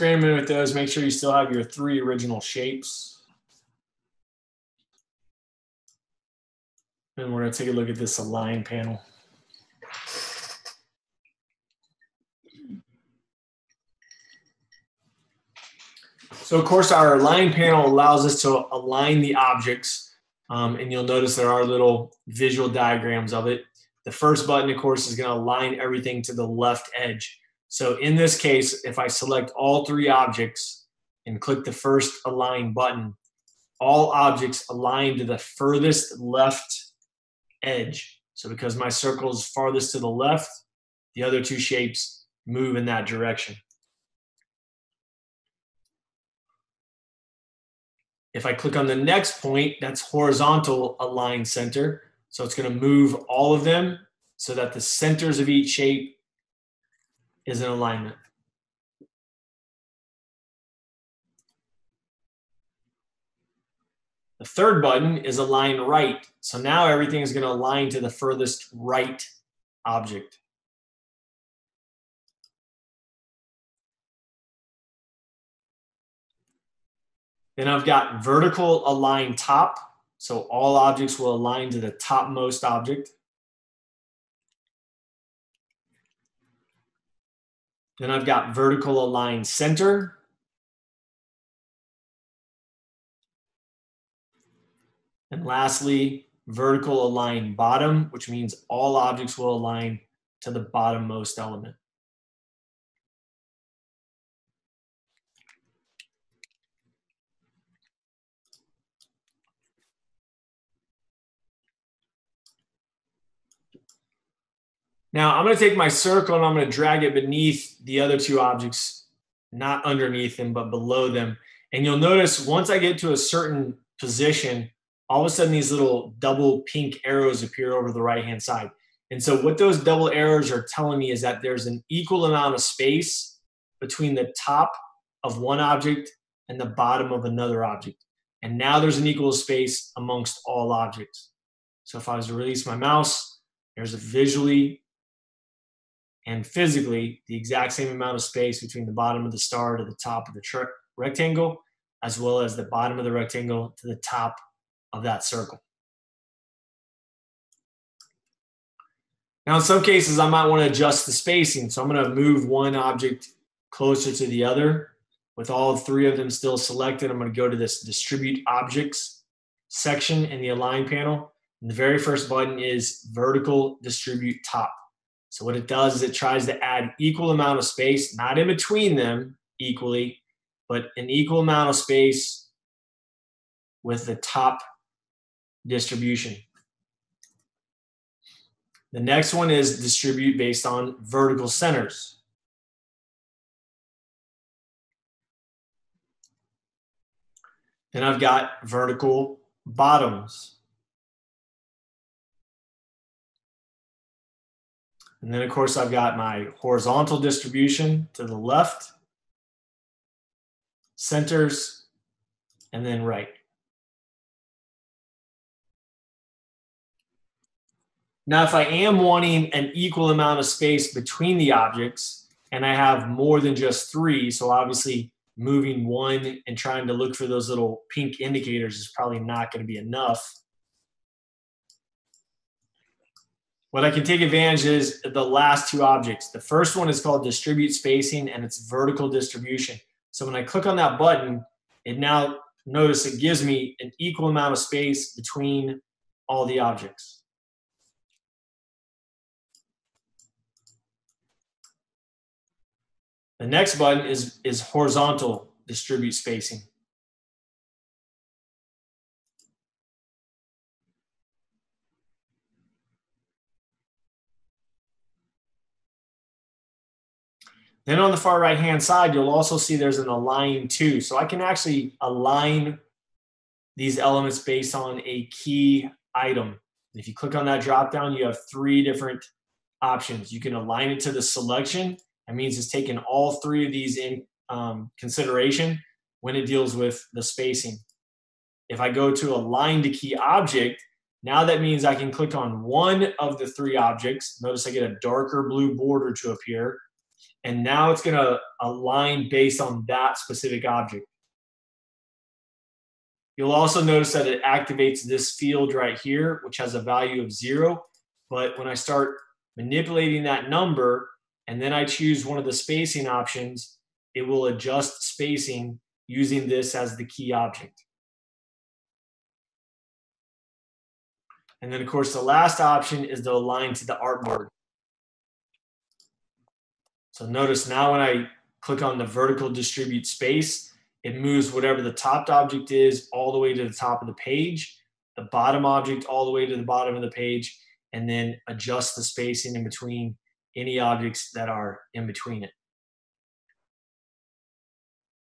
experiment with those. Make sure you still have your three original shapes. And we're going to take a look at this align panel. So of course our align panel allows us to align the objects um, and you'll notice there are little visual diagrams of it. The first button of course is going to align everything to the left edge. So in this case, if I select all three objects and click the first align button, all objects align to the furthest left edge. So because my circle is farthest to the left, the other two shapes move in that direction. If I click on the next point, that's horizontal align center. So it's going to move all of them so that the centers of each shape is in alignment. The third button is align right. So now everything is going to align to the furthest right object. Then I've got vertical align top. So all objects will align to the topmost object. Then I've got vertical align center. And lastly, vertical align bottom, which means all objects will align to the bottommost element. Now I'm going to take my circle and I'm going to drag it beneath the other two objects, not underneath them, but below them. And you'll notice once I get to a certain position, all of a sudden these little double pink arrows appear over the right hand side. And so what those double arrows are telling me is that there's an equal amount of space between the top of one object and the bottom of another object. And now there's an equal space amongst all objects. So if I was to release my mouse, there's a visually and physically the exact same amount of space between the bottom of the star to the top of the rectangle, as well as the bottom of the rectangle to the top of that circle. Now, in some cases, I might want to adjust the spacing. So I'm going to move one object closer to the other. With all three of them still selected, I'm going to go to this Distribute Objects section in the Align panel. And the very first button is Vertical Distribute Top. So what it does is it tries to add equal amount of space, not in between them equally, but an equal amount of space with the top distribution. The next one is distribute based on vertical centers. Then I've got vertical bottoms. And then of course I've got my horizontal distribution to the left, centers, and then right. Now, if I am wanting an equal amount of space between the objects and I have more than just three, so obviously moving one and trying to look for those little pink indicators is probably not going to be enough. What I can take advantage is the last two objects. The first one is called distribute spacing and it's vertical distribution. So when I click on that button, it now notice it gives me an equal amount of space between all the objects. The next button is, is horizontal distribute spacing. Then on the far right hand side, you'll also see there's an align to. So I can actually align these elements based on a key item. If you click on that drop down, you have three different options. You can align it to the selection. That means it's taking all three of these in um, consideration when it deals with the spacing. If I go to align to key object, now that means I can click on one of the three objects. Notice I get a darker blue border to appear And now it's going to align based on that specific object. You'll also notice that it activates this field right here, which has a value of zero. But when I start manipulating that number, and then I choose one of the spacing options, it will adjust spacing using this as the key object. And then of course, the last option is to align to the artboard. So notice now when I click on the vertical distribute space, it moves whatever the top object is all the way to the top of the page, the bottom object all the way to the bottom of the page, and then adjust the spacing in between any objects that are in between it.